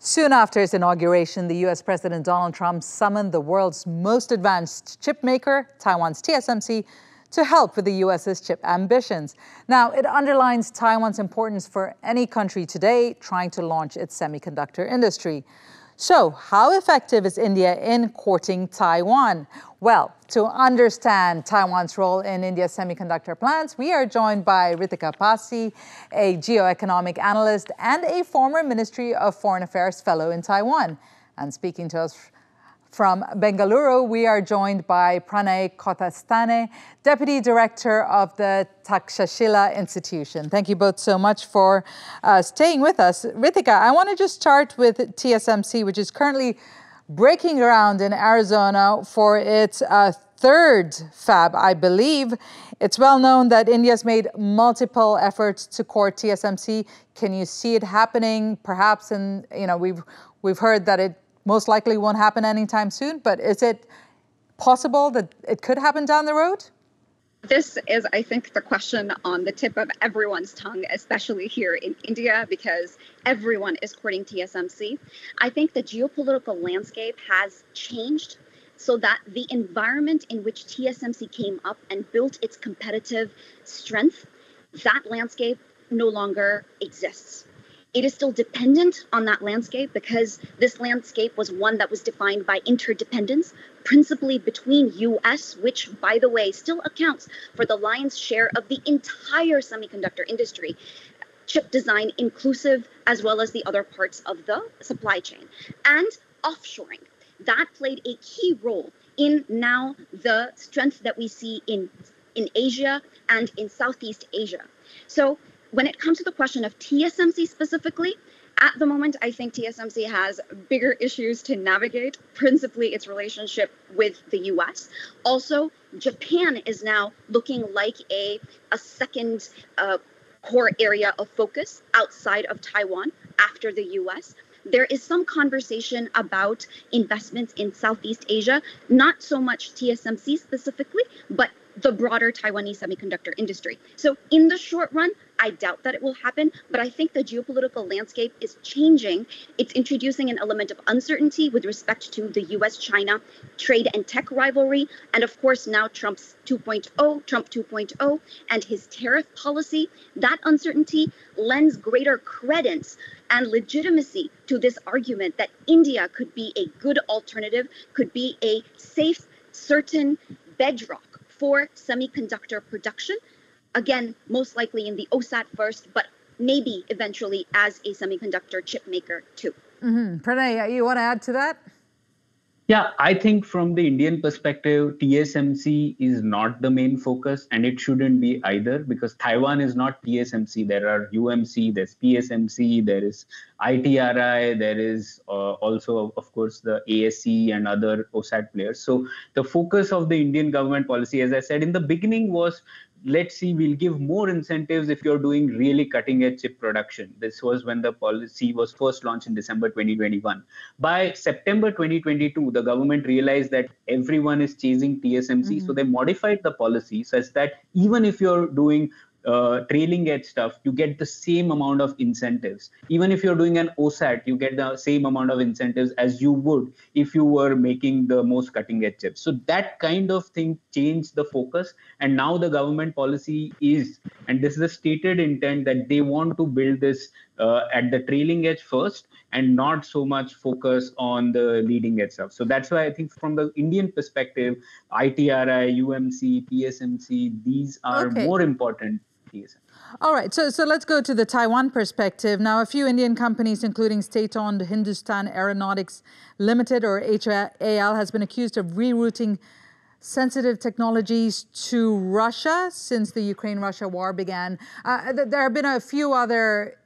Soon after its inauguration, the U.S. President Donald Trump summoned the world's most advanced chip maker, Taiwan's TSMC, to help with the U.S.'s chip ambitions. Now, it underlines Taiwan's importance for any country today trying to launch its semiconductor industry. So, how effective is India in courting Taiwan? Well, to understand Taiwan's role in India's semiconductor plans, we are joined by Ritika Passi, a geoeconomic analyst and a former Ministry of Foreign Affairs fellow in Taiwan. And speaking to us from Bengaluru, we are joined by Pranay Kotasthane, Deputy Director of the Takshashila Institution. Thank you both so much for uh, staying with us. Ritika, I want to just start with TSMC, which is currently breaking ground in Arizona for its uh, third fab, I believe. It's well known that India's made multiple efforts to court TSMC. Can you see it happening? Perhaps, and you know, we've we've heard that it most likely won't happen anytime soon, but is it possible that it could happen down the road? This is, I think, the question on the tip of everyone's tongue, especially here in India, because everyone is courting TSMC. I think the geopolitical landscape has changed so that the environment in which TSMC came up and built its competitive strength, that landscape no longer exists. It is still dependent on that landscape because this landscape was one that was defined by interdependence, principally between US, which, by the way, still accounts for the lion's share of the entire semiconductor industry, chip design inclusive, as well as the other parts of the supply chain, and offshoring. That played a key role in now the strength that we see in in Asia and in Southeast Asia. So when it comes to the question of TSMC specifically, at the moment, I think TSMC has bigger issues to navigate, principally its relationship with the US. Also, Japan is now looking like a, a second uh, core area of focus outside of Taiwan after the US. There is some conversation about investments in Southeast Asia, not so much TSMC specifically, but the broader Taiwanese semiconductor industry. So, in the short run, I doubt that it will happen, but I think the geopolitical landscape is changing. It's introducing an element of uncertainty with respect to the US China trade and tech rivalry. And of course, now Trump's 2.0, Trump 2.0, and his tariff policy. That uncertainty lends greater credence and legitimacy to this argument that India could be a good alternative, could be a safe, certain bedrock for semiconductor production. Again, most likely in the OSAT first, but maybe eventually as a semiconductor chip maker too. Mm-hmm. Pranay, you want to add to that? Yeah, I think from the Indian perspective, TSMC is not the main focus, and it shouldn't be either because Taiwan is not TSMC. There are UMC, there's PSMC, there is ITRI, there is uh, also, of course, the ASE and other OSAT players. So the focus of the Indian government policy, as I said in the beginning, was let's see, we'll give more incentives if you're doing really cutting edge chip production. This was when the policy was first launched in December 2021. By September 2022, the government realized that everyone is chasing TSMC. Mm-hmm. So they modified the policy such that even if you're doing uh, trailing edge stuff, you get the same amount of incentives. Even if you're doing an OSAT, you get the same amount of incentives as you would if you were making the most cutting edge chips. So that kind of thing changed the focus. And now the government policy is, and this is a stated intent that they want to build this uh, at the trailing edge first and not so much focus on the leading edge stuff. So that's why I think from the Indian perspective, ITRI, UMC, PSMC, these are okay. more important all right, so so let's go to the Taiwan perspective. Now, a few Indian companies, including state-owned Hindustan Aeronautics Limited or HAL, has been accused of rerouting sensitive technologies to Russia since the Ukraine-Russia war began. Uh, there have been a few other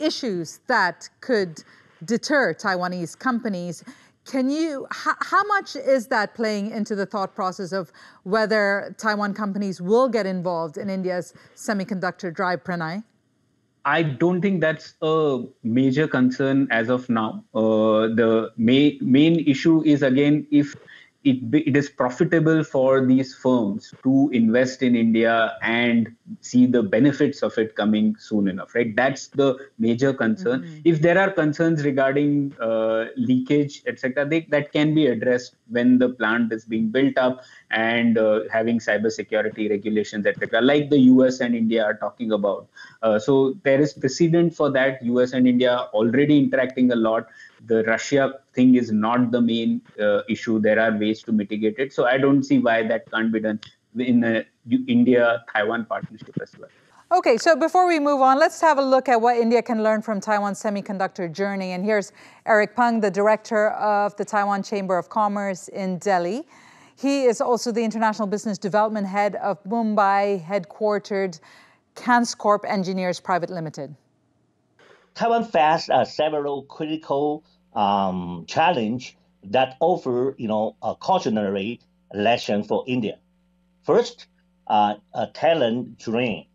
issues that could deter Taiwanese companies. Can you, how, much is that playing into the thought process of whether Taiwan companies will get involved in India's semiconductor drive, Pranay? I don't think that's a major concern as of now. Uh, the main main issue is again if it, it is profitable for these firms to invest in India and see the benefits of it coming soon enough, right? That's the major concern. Mm-hmm. If there are concerns regarding uh, leakage, etc., that can be addressed when the plant is being built up and uh, having cybersecurity regulations, etc., like the US and India are talking about. Uh, so there is precedent for that. US and India already interacting a lot the Russia thing is not the main uh, issue. There are ways to mitigate it. So I don't see why that can't be done in the India Taiwan partnership as well. Okay, so before we move on, let's have a look at what India can learn from Taiwan's semiconductor journey. And here's Eric Pang, the director of the Taiwan Chamber of Commerce in Delhi. He is also the international business development head of Mumbai headquartered Canscorp Engineers Private Limited. Taiwan faced uh, several critical um, challenge that offer, you know, a cautionary lesson for India. First, uh, a talent drain.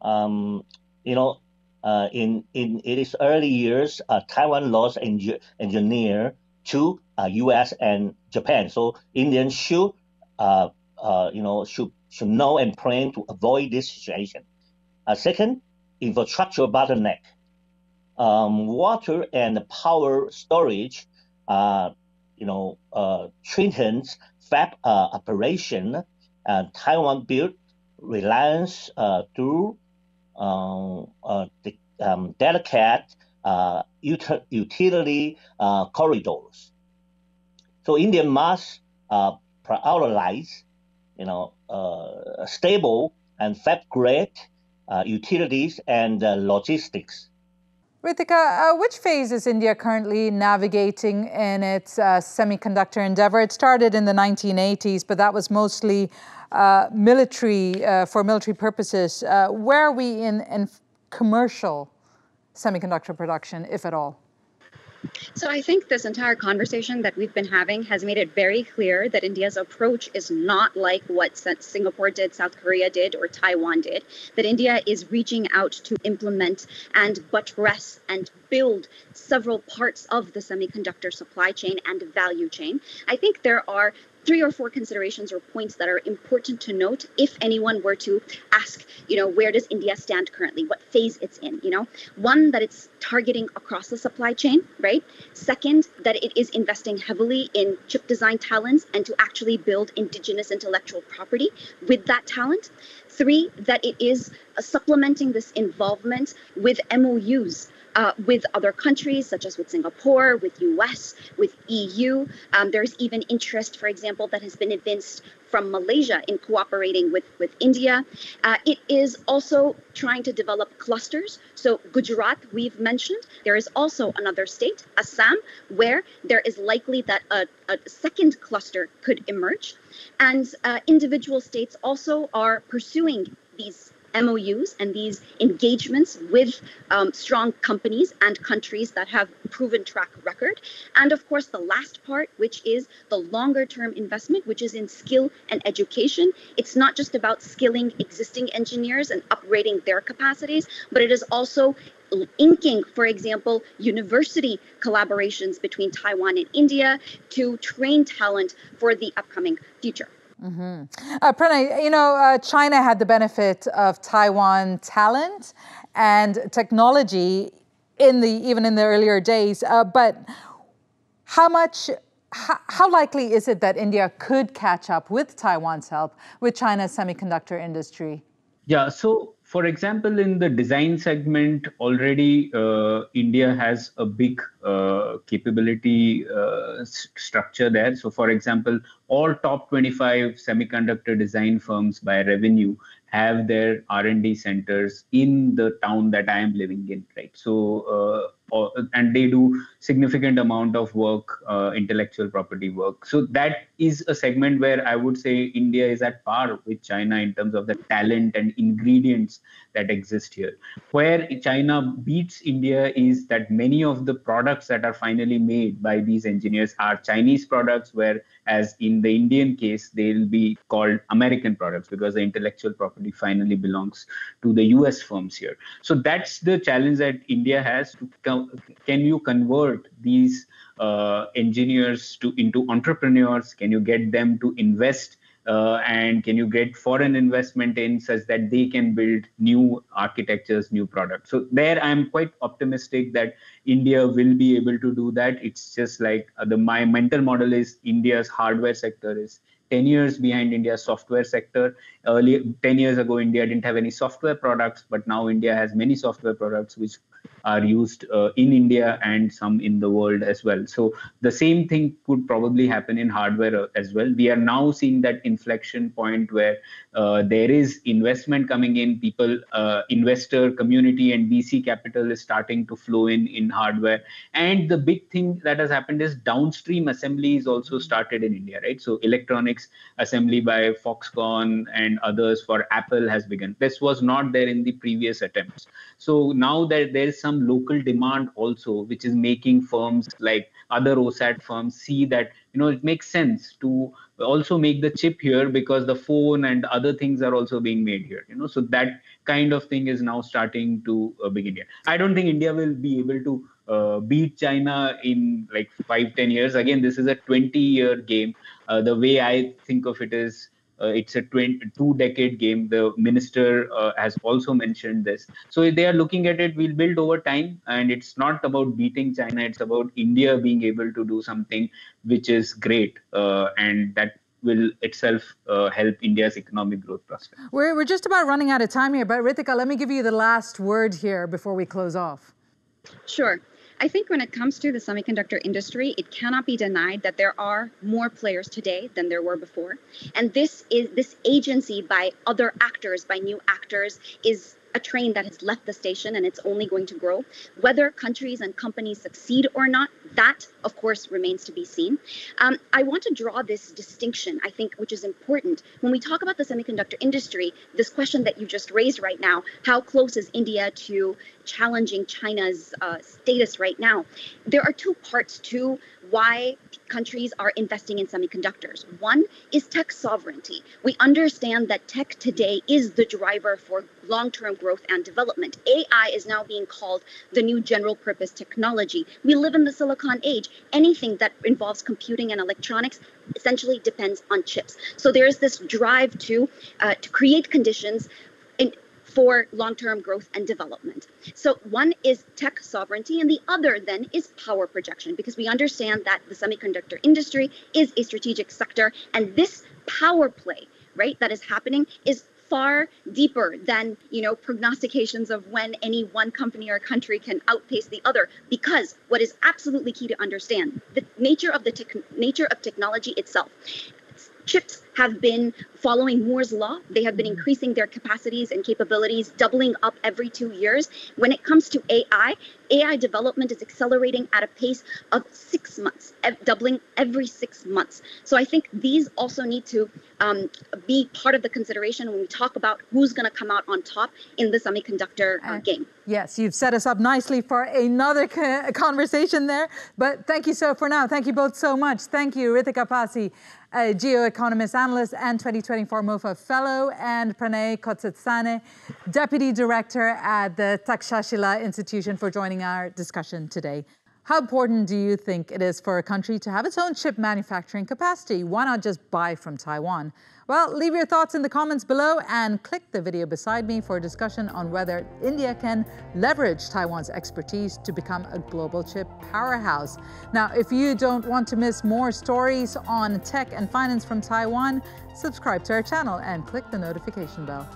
Um, you know, uh, in, in, its early years, uh, Taiwan lost eng- engineer to U.S. Uh, and Japan. So Indians should, uh, uh, you know, should should know and plan to avoid this situation. second, infrastructure bottleneck um, water and power storage, uh, you know, uh, Tritton's fab uh, operation, uh, Taiwan built reliance through um, the um, delicate uh, ut- utility uh, corridors. So India must uh, prioritize, you know, stable and fab grade utilities and logistics Ritika, uh, which phase is India currently navigating in its uh, semiconductor endeavor? It started in the 1980s, but that was mostly uh, military for military purposes. Where are we in, in commercial semiconductor production, if at all? So I think this entire conversation that we've been having has made it very clear that India's approach is not like what Singapore did, South Korea did, or Taiwan did. That India is reaching out to implement and buttress and build several parts of the semiconductor supply chain and value chain. I think there are three or four considerations or points that are important to note if anyone were to ask, you know, where does India stand currently? What phase it's in, you know? One, that it's targeting across the supply chain, right? Second, that it is investing heavily in chip design talents and to actually build indigenous intellectual property with that talent. Three, that it is supplementing this involvement with MOUs uh, with other countries, such as with Singapore, with US, with EU. Um, there's even interest, for example, that has been evinced from Malaysia in cooperating with, with India. Uh, it is also trying to develop clusters. So, Gujarat, we've mentioned. There is also another state, Assam, where there is likely that a, a second cluster could emerge. And uh, individual states also are pursuing these MOUs and these engagements with um, strong companies and countries that have proven track record. And of course, the last part, which is the longer term investment, which is in skill and education. It's not just about skilling existing engineers and upgrading their capacities, but it is also inking, for example, university collaborations between Taiwan and India to train talent for the upcoming future. Mm-hmm. Uh, Pranay, you know, uh, China had the benefit of Taiwan talent and technology in the even in the earlier days, uh, but how much? How, how likely is it that India could catch up with Taiwan's help with China's semiconductor industry? Yeah, so for example, in the design segment, already uh, India has a big uh, capability uh, structure there. So, for example, all top 25 semiconductor design firms by revenue have their R&D centers in the town that I am living in, right? So, uh, and they do significant amount of work, uh, intellectual property work. So that is a segment where I would say India is at par with China in terms of the talent and ingredients that exist here. Where China beats India is that many of the products that are finally made by these engineers are Chinese products, whereas in the Indian case, they'll be called American products because the intellectual property finally belongs to the US firms here. So that's the challenge that India has to can you convert these uh, engineers to into entrepreneurs? Can you get them to invest uh, and can you get foreign investment in such that they can build new architectures new products? So there i'm quite optimistic that india will be able to do that. It's just like uh, the my mental model is india's hardware sector is 10 years behind india's software sector. Earlier 10 years ago india didn't have any software products but now india has many software products which are used uh, in India and some in the world as well. So the same thing could probably happen in hardware uh, as well. We are now seeing that inflection point where uh, there is investment coming in, people, uh, investor community and VC capital is starting to flow in in hardware. And the big thing that has happened is downstream assembly is also started in India, right? So electronics assembly by Foxconn and others for Apple has begun. This was not there in the previous attempts. So now that there is some local demand also, which is making firms like other OSAT firms see that you know it makes sense to also make the chip here because the phone and other things are also being made here. You know, so that kind of thing is now starting to uh, begin here. I don't think India will be able to uh, beat China in like five, ten years. Again, this is a 20-year game. Uh, the way I think of it is uh, it's a 20, two decade game. The minister uh, has also mentioned this. So they are looking at it, we'll build over time. And it's not about beating China, it's about India being able to do something which is great. Uh, and that will itself uh, help India's economic growth prospects. We're, we're just about running out of time here, but Ritika, let me give you the last word here before we close off. Sure. I think when it comes to the semiconductor industry, it cannot be denied that there are more players today than there were before. And this is this agency by other actors, by new actors, is a train that has left the station and it's only going to grow. Whether countries and companies succeed or not, that, of course, remains to be seen. Um, I want to draw this distinction, I think, which is important. When we talk about the semiconductor industry, this question that you just raised right now how close is India to challenging China's uh, status right now? There are two parts to why countries are investing in semiconductors. One is tech sovereignty. We understand that tech today is the driver for long term growth and development. AI is now being called the new general purpose technology. We live in the Silicon Age. Anything that involves computing and electronics essentially depends on chips. So there is this drive to uh, to create conditions in, for long-term growth and development. So one is tech sovereignty and the other then is power projection because we understand that the semiconductor industry is a strategic sector and this power play, right, that is happening is far deeper than you know prognostications of when any one company or country can outpace the other because what is absolutely key to understand the nature of the te- nature of technology itself chips have been following Moore's law. They have been mm-hmm. increasing their capacities and capabilities, doubling up every two years. When it comes to AI, AI development is accelerating at a pace of six months, doubling every six months. So I think these also need to um, be part of the consideration when we talk about who's going to come out on top in the semiconductor uh, game. Yes, you've set us up nicely for another conversation there. But thank you so for now. Thank you both so much. Thank you, Ritika Passi, a geoeconomist analyst and 2024 MOFA Fellow, and Pranay Kotasthane, Deputy Director at the Takshashila Institution for joining our discussion today. How important do you think it is for a country to have its own chip manufacturing capacity? Why not just buy from Taiwan? Well, leave your thoughts in the comments below and click the video beside me for a discussion on whether India can leverage Taiwan's expertise to become a global chip powerhouse. Now, if you don't want to miss more stories on tech and finance from Taiwan, subscribe to our channel and click the notification bell.